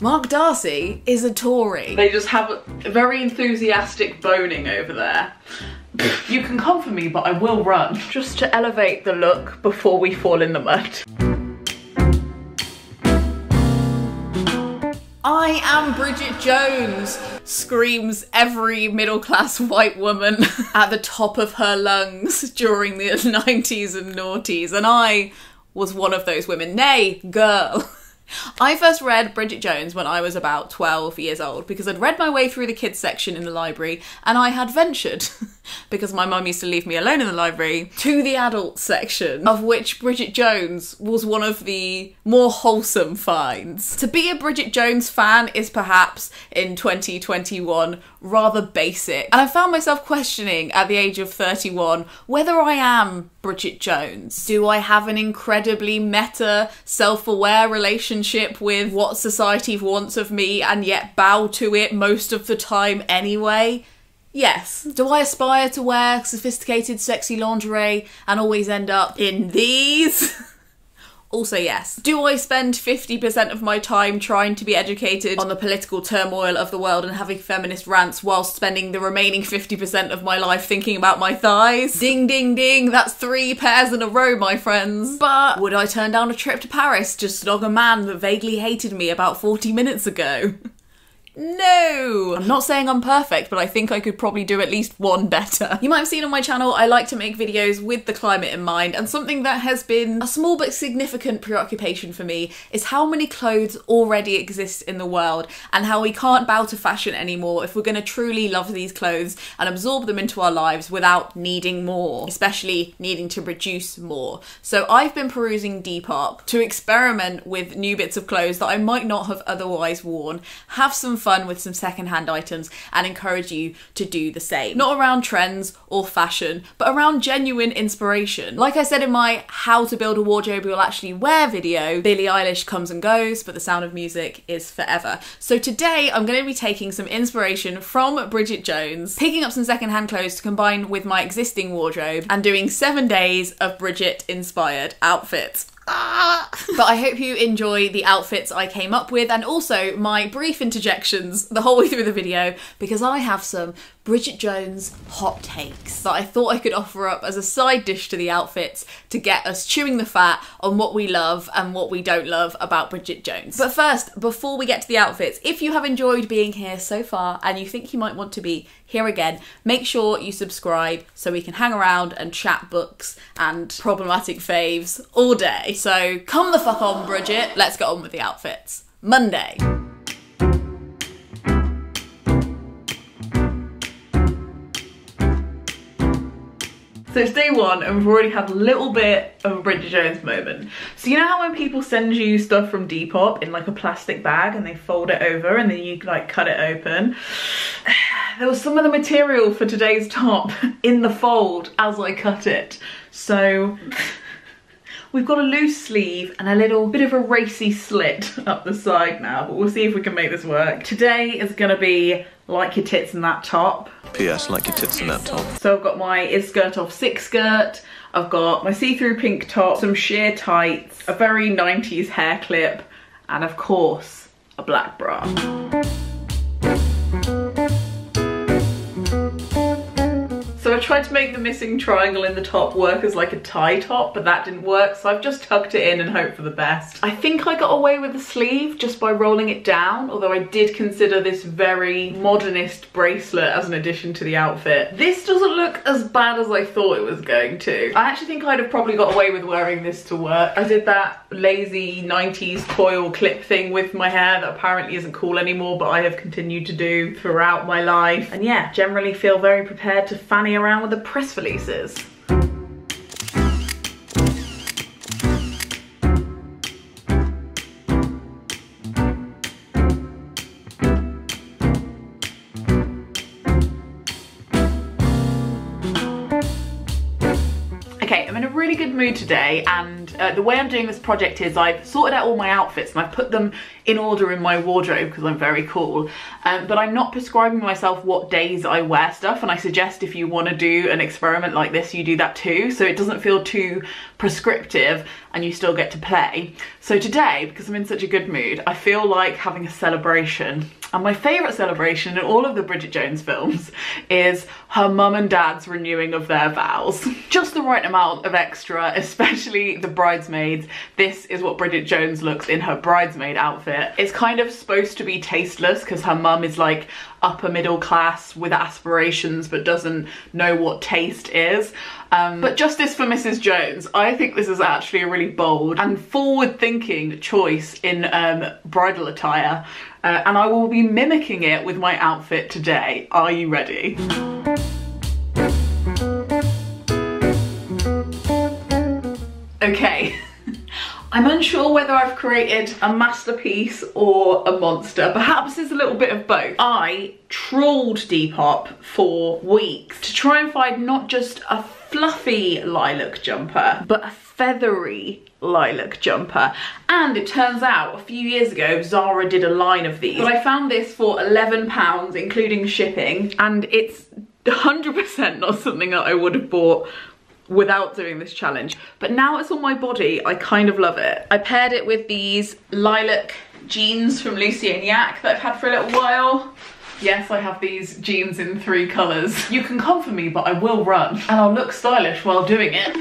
Mark Darcy is a Tory. They just have a very enthusiastic boning over there. you can come for me, but I will run. Just to elevate the look before we fall in the mud. I am Bridget Jones, screams every middle class white woman at the top of her lungs during the 90s and noughties, and I was one of those women. Nay, girl. I first read Bridget Jones when I was about 12 years old because I'd read my way through the kids section in the library and I had ventured, because my mum used to leave me alone in the library, to the adult section, of which Bridget Jones was one of the more wholesome finds. To be a Bridget Jones fan is perhaps, in 2021, rather basic. And I found myself questioning at the age of 31 whether I am Bridget Jones. Do I have an incredibly meta, self aware relationship with what society wants of me and yet bow to it most of the time anyway? Yes. Do I aspire to wear sophisticated, sexy lingerie and always end up in these? Also, yes. Do I spend 50% of my time trying to be educated on the political turmoil of the world and having feminist rants whilst spending the remaining 50% of my life thinking about my thighs? Ding, ding, ding. That's three pairs in a row, my friends. But would I turn down a trip to Paris to snog a man that vaguely hated me about 40 minutes ago? No! I'm not saying I'm perfect, but I think I could probably do at least one better. You might have seen on my channel, I like to make videos with the climate in mind, and something that has been a small but significant preoccupation for me is how many clothes already exist in the world, and how we can't bow to fashion anymore if we're going to truly love these clothes and absorb them into our lives without needing more, especially needing to produce more. So I've been perusing Depop to experiment with new bits of clothes that I might not have otherwise worn, have some fun with some secondhand items and encourage you to do the same. Not around trends or fashion, but around genuine inspiration. Like I said in my How to Build a Wardrobe You'll Actually Wear video, Billie Eilish comes and goes, but the sound of music is forever. So today I'm going to be taking some inspiration from Bridget Jones, picking up some secondhand clothes to combine with my existing wardrobe, and doing seven days of Bridget inspired outfits. but I hope you enjoy the outfits I came up with and also my brief interjections the whole way through the video because I have some Bridget Jones hot takes that I thought I could offer up as a side dish to the outfits to get us chewing the fat on what we love and what we don't love about Bridget Jones. But first, before we get to the outfits, if you have enjoyed being here so far and you think you might want to be here again, make sure you subscribe so we can hang around and chat books and problematic faves all day. So come the fuck on, Bridget. Let's get on with the outfits. Monday. So it's day one and we've already had a little bit of a Bridget Jones moment. So you know how when people send you stuff from Depop in like a plastic bag and they fold it over and then you like cut it open? There was some of the material for today's top in the fold as I cut it. So We've got a loose sleeve and a little bit of a racy slit up the side now, but we'll see if we can make this work. Today is gonna be like your tits in that top. P.S. Like your tits in that top. So I've got my Is Skirt Off Sick skirt, I've got my see-through pink top, some sheer tights, a very 90s hair clip, and of course, a black bra. Tried to make the missing triangle in the top work as like a tie top, but that didn't work. So I've just tucked it in and hoped for the best. I think I got away with the sleeve just by rolling it down, although I did consider this very modernist bracelet as an addition to the outfit. This doesn't look as bad as I thought it was going to. I actually think I'd have probably got away with wearing this to work. I did that lazy 90s coil clip thing with my hair that apparently isn't cool anymore, but I have continued to do throughout my life. And yeah, generally feel very prepared to fanny around with the press releases. Today and uh, the way I'm doing this project is I've sorted out all my outfits and I've put them in order in my wardrobe because I'm very cool. Um, but I'm not prescribing myself what days I wear stuff and I suggest if you want to do an experiment like this, you do that too. So it doesn't feel too prescriptive and you still get to play. So today, because I'm in such a good mood, I feel like having a celebration. And my favourite celebration in all of the Bridget Jones films is her mum and dad's renewing of their vows. Just the right amount of extra, especially the bridesmaids. This is what Bridget Jones looks in her bridesmaid outfit. It's kind of supposed to be tasteless because her mum is like upper middle class with aspirations but doesn't know what taste is. Um, but justice for Mrs. Jones, I think this is actually a really bold and forward thinking choice in um, bridal attire. Uh, and I will be mimicking it with my outfit today. Are you ready? Okay. I'm unsure whether I've created a masterpiece or a monster. Perhaps it's a little bit of both. I trawled Depop for weeks to try and find not just a fluffy lilac jumper, but a feathery lilac jumper. And it turns out a few years ago, Zara did a line of these. But I found this for £11, including shipping, and it's 100% not something that I would have bought without doing this challenge. But now it's on my body, I kind of love it. I paired it with these lilac jeans from Lucy and Yak that I've had for a little while. Yes, I have these jeans in three colours. You can come for me, but I will run. And I'll look stylish while doing it.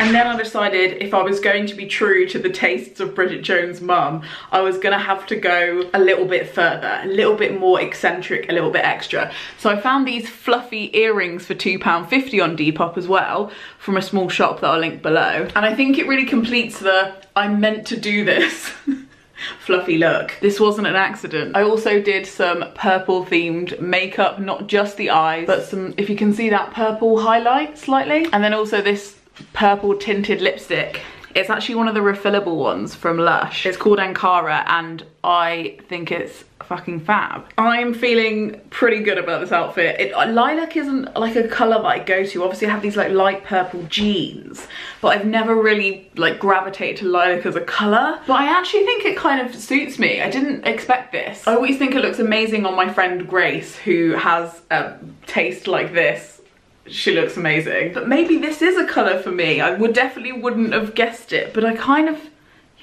And then I decided if I was going to be true to the tastes of Bridget Jones' mum, I was gonna have to go a little bit further, a little bit more eccentric, a little bit extra. So I found these fluffy earrings for £2.50 on Depop as well, from a small shop that I'll link below. And I think it really completes the, I'm meant to do this. fluffy look. This wasn't an accident. I also did some purple themed makeup, not just the eyes, but some, if you can see that purple highlight slightly. And then also this purple tinted lipstick. It's actually one of the refillable ones from Lush. It's called Ankara and I think it's fucking fab. I'm feeling pretty good about this outfit. It, uh, lilac isn't like a colour that I go to. Obviously I have these like light purple jeans, but I've never really like gravitated to lilac as a colour. But I actually think it kind of suits me. I didn't expect this. I always think it looks amazing on my friend Grace, who has a taste like this she looks amazing. But maybe this is a colour for me. I would definitely wouldn't have guessed it, but I kind of,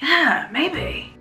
yeah, maybe.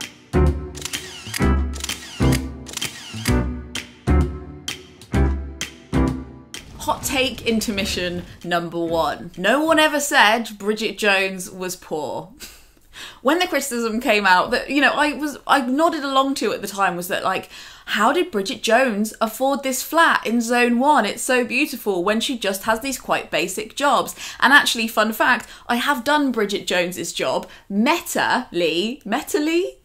Hot take intermission number one. No one ever said Bridget Jones was poor. when the criticism came out that you know I was I nodded along to at the time was that like how did Bridget Jones afford this flat in zone one? It's so beautiful when she just has these quite basic jobs. And actually, fun fact, I have done Bridget Jones's job meta-ly, meta-ly?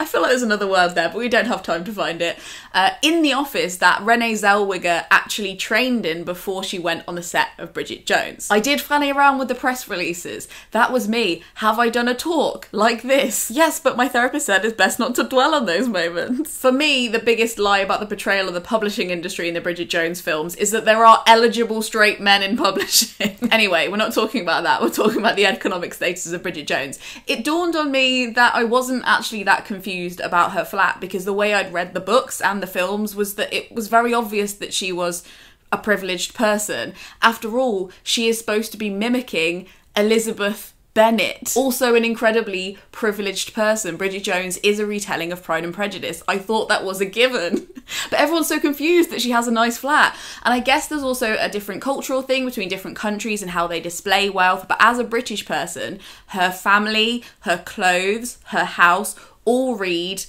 I feel like there's another word there, but we don't have time to find it. Uh, in the office that Renee Zellweger actually trained in before she went on the set of Bridget Jones. I did fanny around with the press releases. That was me. Have I done a talk like this? Yes, but my therapist said it's best not to dwell on those moments. For me, the biggest lie about the portrayal of the publishing industry in the Bridget Jones films is that there are eligible straight men in publishing. anyway, we're not talking about that. We're talking about the economic status of Bridget Jones. It dawned on me that I wasn't actually that confused about her flat because the way I'd read the books and the films was that it was very obvious that she was a privileged person. After all, she is supposed to be mimicking Elizabeth Bennet, also an incredibly privileged person. Bridget Jones is a retelling of Pride and Prejudice. I thought that was a given. but everyone's so confused that she has a nice flat. And I guess there's also a different cultural thing between different countries and how they display wealth. But as a British person, her family, her clothes, her house all read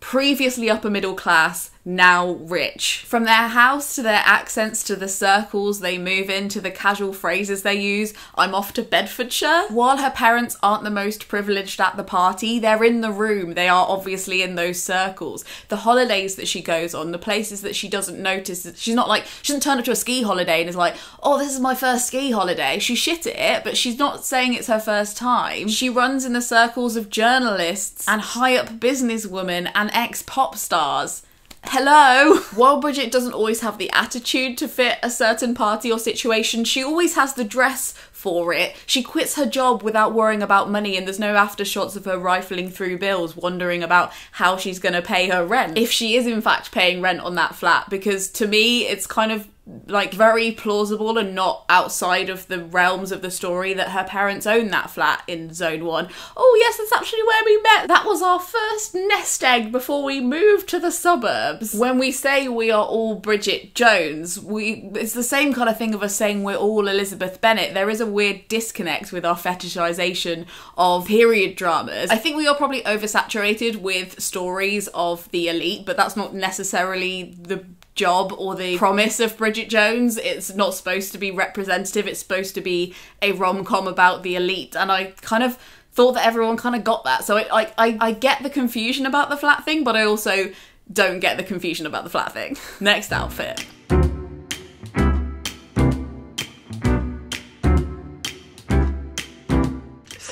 previously upper middle class, now rich. From their house to their accents to the circles they move in to the casual phrases they use, I'm off to Bedfordshire. While her parents aren't the most privileged at the party, they're in the room. They are obviously in those circles. The holidays that she goes on, the places that she doesn't notice, she's not like, she doesn't turn up to a ski holiday and is like, oh, this is my first ski holiday. She shit at it, but she's not saying it's her first time. She runs in the circles of journalists and high up businesswomen and ex pop stars. Hello! While Bridget doesn't always have the attitude to fit a certain party or situation, she always has the dress for it. She quits her job without worrying about money, and there's no after shots of her rifling through bills, wondering about how she's going to pay her rent. If she is, in fact, paying rent on that flat, because to me, it's kind of like very plausible and not outside of the realms of the story that her parents own that flat in zone one. Oh yes, that's actually where we met. That was our first nest egg before we moved to the suburbs. When we say we are all Bridget Jones, we it's the same kind of thing of us saying we're all Elizabeth Bennet. There is a weird disconnect with our fetishization of period dramas. I think we are probably oversaturated with stories of the elite, but that's not necessarily the job or the promise of Bridget Jones. It's not supposed to be representative, it's supposed to be a rom com about the elite. And I kind of thought that everyone kind of got that. So it, I, I, I get the confusion about the flat thing, but I also don't get the confusion about the flat thing. Next outfit.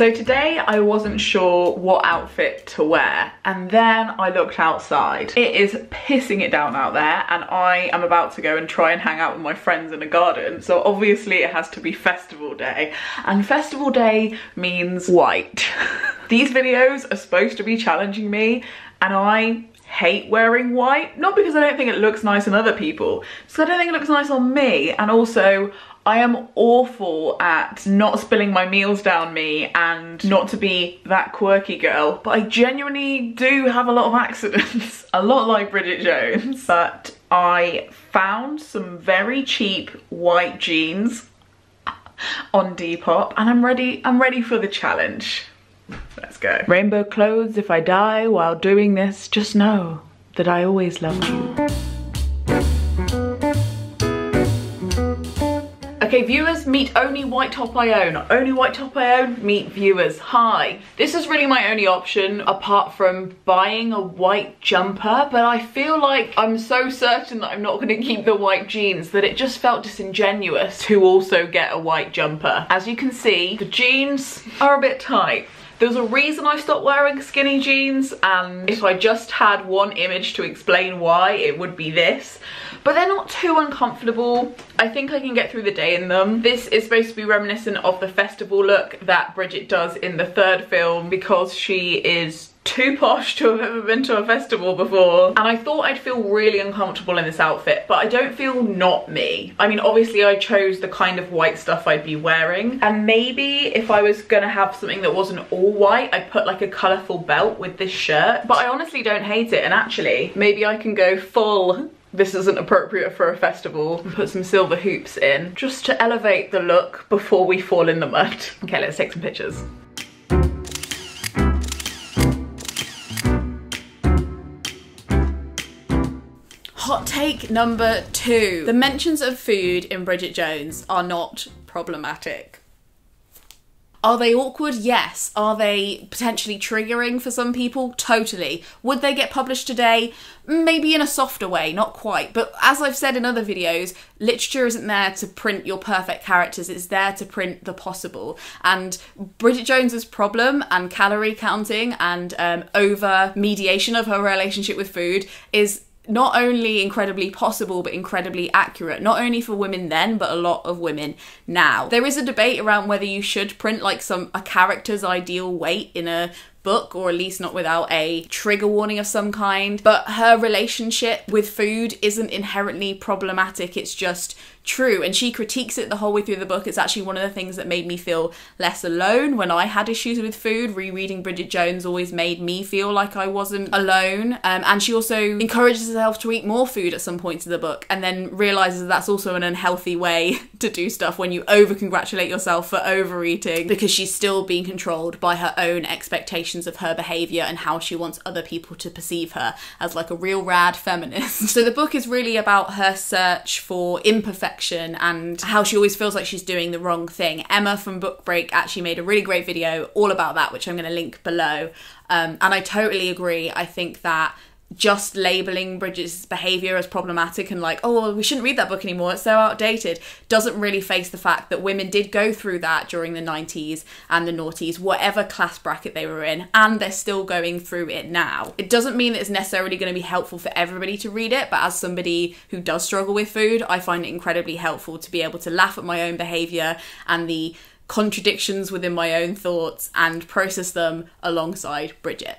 So today I wasn't sure what outfit to wear and then I looked outside. It is pissing it down out there and I am about to go and try and hang out with my friends in a garden. So obviously it has to be festival day and festival day means white. These videos are supposed to be challenging me and I hate wearing white. Not because I don't think it looks nice on other people, because I don't think it looks nice on me and also I am awful at not spilling my meals down me and not to be that quirky girl, but I genuinely do have a lot of accidents, a lot like Bridget Jones. But I found some very cheap white jeans on Depop and I'm ready, I'm ready for the challenge. Let's go. Rainbow clothes if I die while doing this, just know that I always loved you. Okay, viewers, meet only white top I own. Only white top I own, meet viewers. Hi. This is really my only option apart from buying a white jumper, but I feel like I'm so certain that I'm not gonna keep the white jeans that it just felt disingenuous to also get a white jumper. As you can see, the jeans are a bit tight. There's a reason I stopped wearing skinny jeans and if I just had one image to explain why, it would be this. But they're not too uncomfortable. I think I can get through the day in them. This is supposed to be reminiscent of the festival look that Bridget does in the third film because she is too posh to have ever been to a festival before and I thought I'd feel really uncomfortable in this outfit but I don't feel not me. I mean obviously I chose the kind of white stuff I'd be wearing and maybe if I was gonna have something that wasn't all white I'd put like a colourful belt with this shirt but I honestly don't hate it and actually maybe I can go full this isn't appropriate for a festival put some silver hoops in just to elevate the look before we fall in the mud. Okay let's take some pictures. Hot take number two. The mentions of food in Bridget Jones are not problematic. Are they awkward? Yes. Are they potentially triggering for some people? Totally. Would they get published today? Maybe in a softer way, not quite. But as I've said in other videos, literature isn't there to print your perfect characters, it's there to print the possible. And Bridget Jones's problem and calorie counting and um, over mediation of her relationship with food is not only incredibly possible but incredibly accurate. Not only for women then but a lot of women now. There is a debate around whether you should print like some a character's ideal weight in a book or at least not without a trigger warning of some kind. But her relationship with food isn't inherently problematic. It's just true and she critiques it the whole way through the book. It's actually one of the things that made me feel less alone when i had issues with food. Rereading bridget jones always made me feel like i wasn't alone um, and she also encourages herself to eat more food at some points of the book and then realizes that's also an unhealthy way to do stuff when you over congratulate yourself for overeating because she's still being controlled by her own expectations of her behavior and how she wants other people to perceive her as like a real rad feminist. So the book is really about her search for imperfection and how she always feels like she's doing the wrong thing. Emma from BookBreak actually made a really great video all about that, which I'm going to link below. Um, and I totally agree. I think that just labeling Bridget's behavior as problematic and like, oh, well, we shouldn't read that book anymore, it's so outdated, doesn't really face the fact that women did go through that during the 90s and the noughties, whatever class bracket they were in, and they're still going through it now. It doesn't mean that it's necessarily going to be helpful for everybody to read it, but as somebody who does struggle with food, I find it incredibly helpful to be able to laugh at my own behavior and the contradictions within my own thoughts and process them alongside Bridget.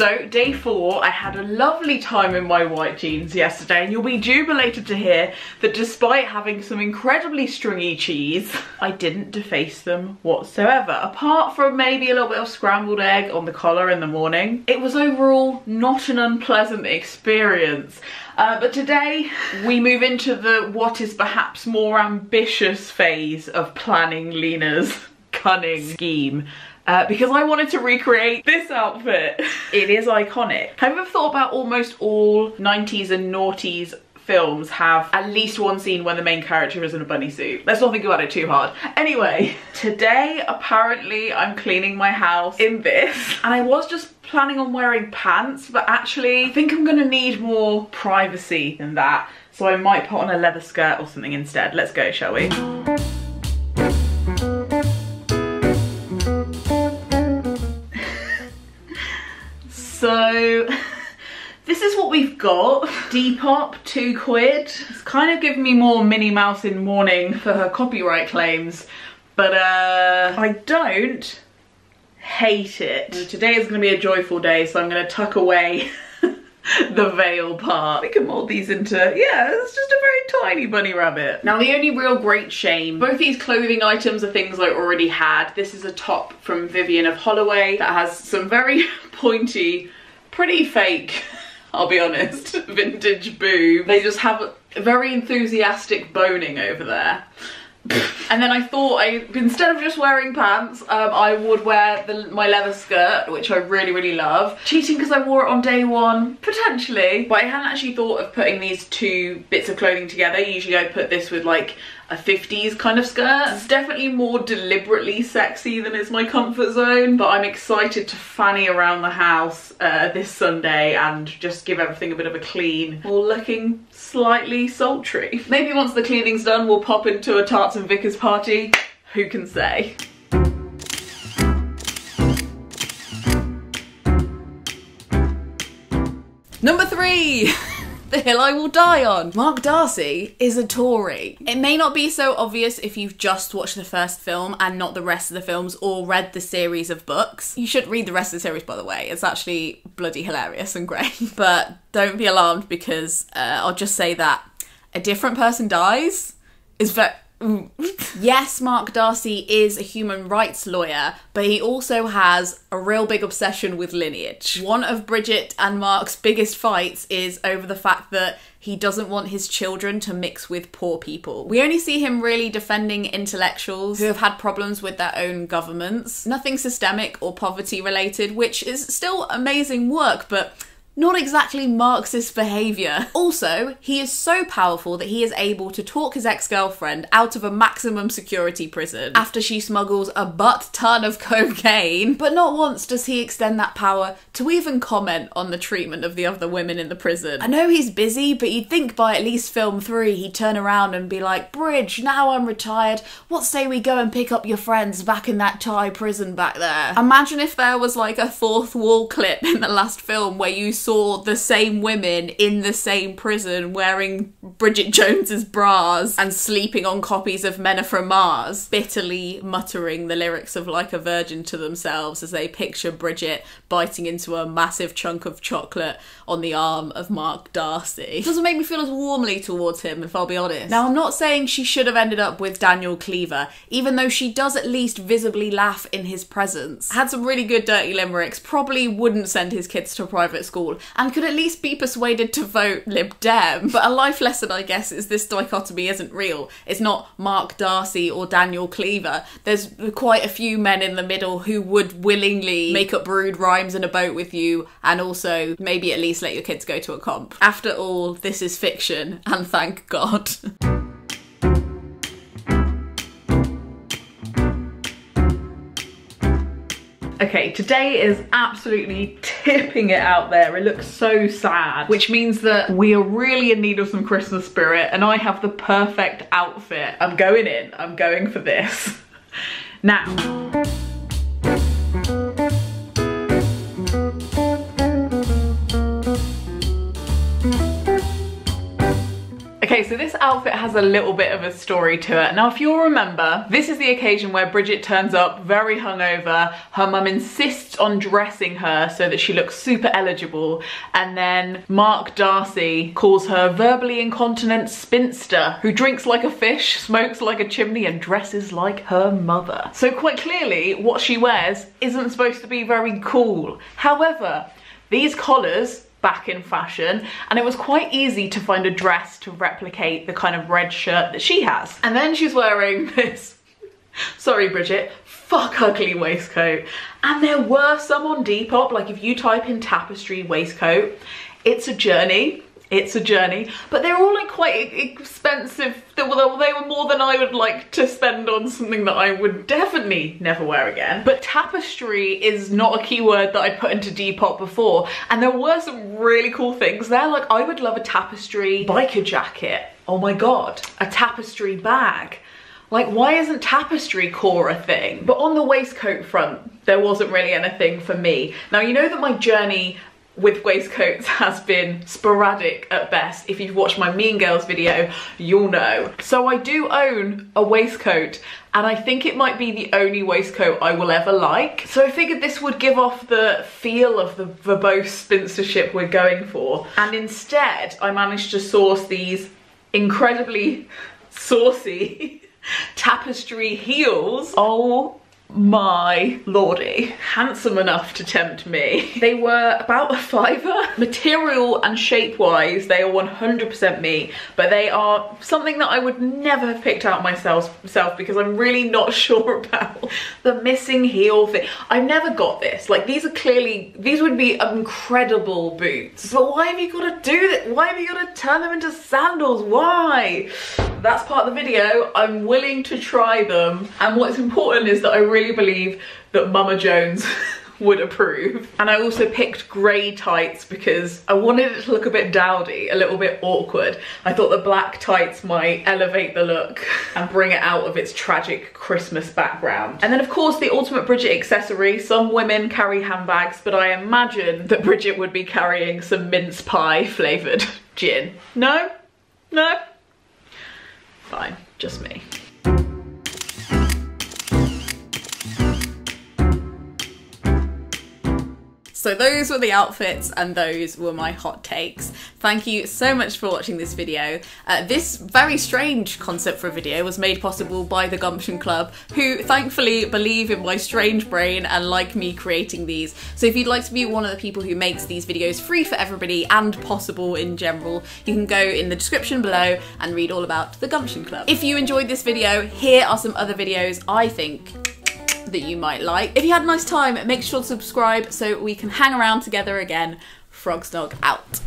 So, day four, I had a lovely time in my white jeans yesterday, and you'll be jubilated to hear that despite having some incredibly stringy cheese, I didn't deface them whatsoever. Apart from maybe a little bit of scrambled egg on the collar in the morning, it was overall not an unpleasant experience. Uh, but today we move into the what is perhaps more ambitious phase of planning Leena's cunning scheme uh, because I wanted to recreate this outfit. It is iconic. Have you ever thought about almost all 90s and noughties films have at least one scene when the main character is in a bunny suit. Let's not think about it too hard. Anyway, today apparently I'm cleaning my house in this and I was just planning on wearing pants but actually I think I'm gonna need more privacy than that so I might put on a leather skirt or something instead. Let's go, shall we? Is what we've got. Depop, two quid. It's kind of giving me more Minnie Mouse in mourning for her copyright claims, but uh, I don't hate it. Today is gonna be a joyful day, so I'm gonna tuck away the veil part. We can mold these into, yeah, it's just a very tiny bunny rabbit. Now the only real great shame, both these clothing items are things I already had. This is a top from Vivien of Holloway that has some very pointy, pretty fake, I'll be honest, vintage boob. They just have very enthusiastic boning over there. and then I thought I, instead of just wearing pants, um, I would wear the, my leather skirt, which I really, really love. Cheating because I wore it on day one, potentially. But I hadn't actually thought of putting these two bits of clothing together. Usually I put this with like a 50s kind of skirt. It's definitely more deliberately sexy than is my comfort zone, but I'm excited to fanny around the house uh, this Sunday and just give everything a bit of a clean while looking slightly sultry. Maybe once the cleaning's done, we'll pop into a Tarts and Vicars party. Who can say? Number three! The hill I will die on. Mark Darcy is a Tory. It may not be so obvious if you've just watched the first film and not the rest of the films or read the series of books. You should read the rest of the series, by the way. It's actually bloody hilarious and great. But don't be alarmed because uh, I'll just say that a different person dies is very Mm. yes, Mark Darcy is a human rights lawyer, but he also has a real big obsession with lineage. One of Bridget and Mark's biggest fights is over the fact that he doesn't want his children to mix with poor people. We only see him really defending intellectuals who have had problems with their own governments. Nothing systemic or poverty related, which is still amazing work, but not exactly Marxist behaviour. Also, he is so powerful that he is able to talk his ex girlfriend out of a maximum security prison after she smuggles a butt ton of cocaine. But not once does he extend that power to even comment on the treatment of the other women in the prison. I know he's busy, but you'd think by at least film three he'd turn around and be like, Bridge, now I'm retired. What say we go and pick up your friends back in that Thai prison back there? Imagine if there was like a fourth wall clip in the last film where you saw the same women in the same prison wearing Bridget Jones's bras and sleeping on copies of Men Are From Mars, bitterly muttering the lyrics of Like a Virgin to themselves as they picture Bridget biting into a massive chunk of chocolate on the arm of Mark Darcy. It doesn't make me feel as warmly towards him, if I'll be honest. Now, I'm not saying she should have ended up with Daniel Cleaver, even though she does at least visibly laugh in his presence. Had some really good dirty limericks, probably wouldn't send his kids to private school, and could at least be persuaded to vote Lib Dem. But a life lesson, I guess, is this dichotomy isn't real. It's not Mark Darcy or Daniel Cleaver. There's quite a few men in the middle who would willingly make up rude rhymes in a boat with you and also maybe at least let your kids go to a comp. After all, this is fiction, and thank God. Okay, today is absolutely tipping it out there. It looks so sad, which means that we are really in need of some Christmas spirit and I have the perfect outfit. I'm going in, I'm going for this. now, Okay, so this outfit has a little bit of a story to it. Now, if you'll remember, this is the occasion where Bridget turns up very hungover. Her mum insists on dressing her so that she looks super eligible. And then Mark Darcy calls her verbally incontinent spinster who drinks like a fish, smokes like a chimney, and dresses like her mother. So quite clearly, what she wears isn't supposed to be very cool. However, these collars back in fashion and it was quite easy to find a dress to replicate the kind of red shirt that she has. And then she's wearing this, sorry Bridget, fuck ugly waistcoat. And there were some on Depop, like if you type in tapestry waistcoat, it's a journey it's a journey. But they're all like quite expensive. They were, they were more than I would like to spend on something that I would definitely never wear again. But tapestry is not a keyword that I put into Depop before. And there were some really cool things there. Like I would love a tapestry biker jacket. Oh my god. A tapestry bag. Like, why isn't tapestry core a thing? But on the waistcoat front, there wasn't really anything for me. Now, you know that my journey with waistcoats has been sporadic at best. If you've watched my Mean Girls video, you'll know. So I do own a waistcoat and I think it might be the only waistcoat I will ever like. So I figured this would give off the feel of the verbose spinstership we're going for. And instead, I managed to source these incredibly saucy tapestry heels. Oh my lordy, handsome enough to tempt me. They were about a fiver. Material and shape-wise, they are 100% me, but they are something that I would never have picked out myself, self because I'm really not sure about the missing heel thing. I've never got this. Like, these are clearly, these would be incredible boots. But why have you got to do that? Why have you got to turn them into sandals? Why? That's part of the video. I'm willing to try them. And what's important is that I really really believe that Mama Jones would approve. And I also picked grey tights because I wanted it to look a bit dowdy, a little bit awkward. I thought the black tights might elevate the look and bring it out of its tragic Christmas background. And then of course the ultimate Bridget accessory. Some women carry handbags, but I imagine that Bridget would be carrying some mince pie flavoured gin. No? No? Fine, just me. So those were the outfits and those were my hot takes. Thank you so much for watching this video. Uh, this very strange concept for a video was made possible by the Gumption Club, who thankfully believe in my strange brain and like me creating these. So if you'd like to be one of the people who makes these videos free for everybody and possible in general, you can go in the description below and read all about the Gumption Club. If you enjoyed this video, here are some other videos I think that you might like. If you had a nice time, make sure to subscribe so we can hang around together again. Frogsnog out.